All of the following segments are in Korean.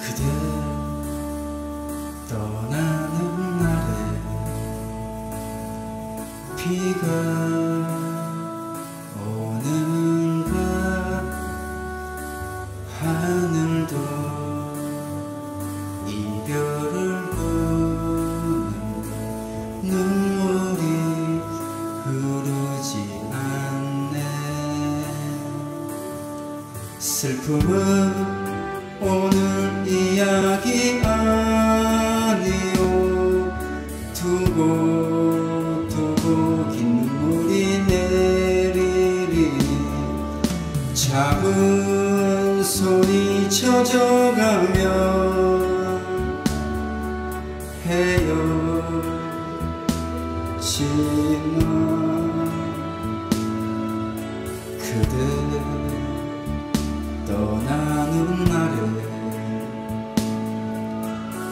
그대 떠나는 날에 비가 오는가 하늘도 이별을 보는 눈물이 흐르지 않네. 슬픔은 오늘 이야기 아니요 두고 두고 긴 눈물이 내리리. 작은 손이 젖어가며 헤어지나 떠나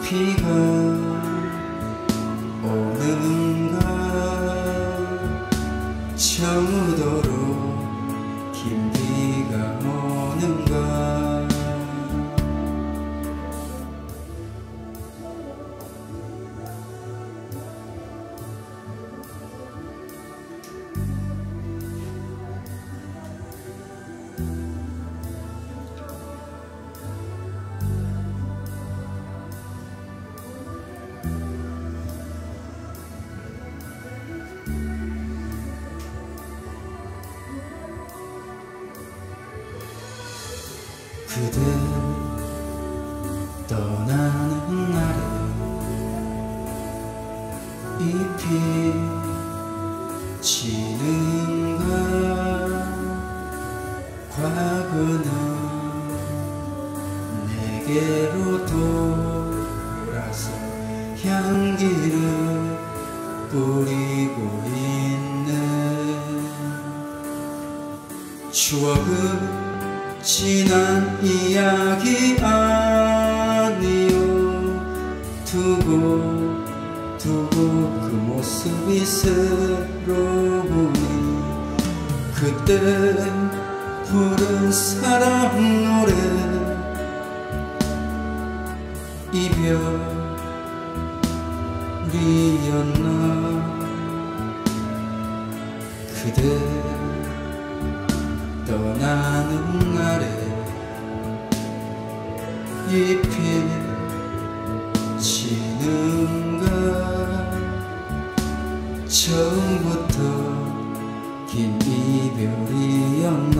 비가 오는 떠나는 날에 잎이 지는가 과거는 내게로 돌아서 향기를 뿌리고 있네 추억은 지난 이야기 아니요 두고 두고 그 모습이 새로우니 그때 부른 사랑 노래 이별이었나? 그대 떠나는 잎이 지는가? 처음부터 긴 이별이었나?